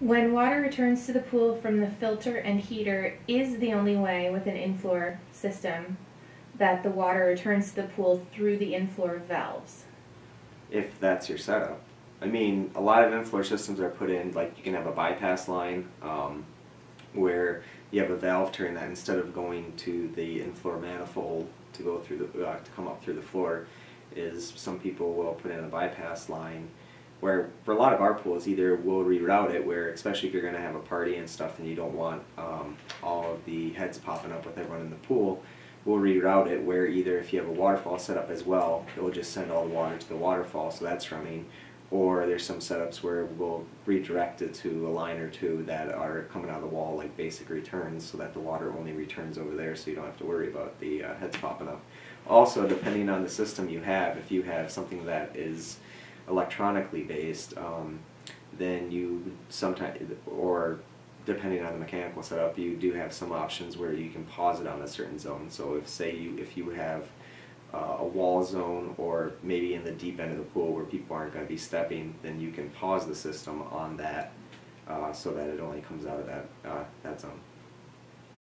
When water returns to the pool from the filter and heater is the only way with an in-floor system that the water returns to the pool through the in-floor valves. if that's your setup. I mean, a lot of in-floor systems are put in, like you can have a bypass line um, where you have a valve turn that instead of going to the in-floor manifold to go through the, uh, to come up through the floor, is some people will put in a bypass line where for a lot of our pools either we'll reroute it where especially if you're going to have a party and stuff and you don't want um, all of the heads popping up with everyone in the pool we'll reroute it where either if you have a waterfall set up as well it will just send all the water to the waterfall so that's running. Or there's some setups where we'll redirect it to a line or two that are coming out of the wall like basic returns so that the water only returns over there so you don't have to worry about the uh, heads popping up. Also depending on the system you have if you have something that is electronically based, um, then you sometimes, or depending on the mechanical setup, you do have some options where you can pause it on a certain zone. So if say you if you have uh, a wall zone or maybe in the deep end of the pool where people aren't going to be stepping, then you can pause the system on that uh, so that it only comes out of that uh, that zone.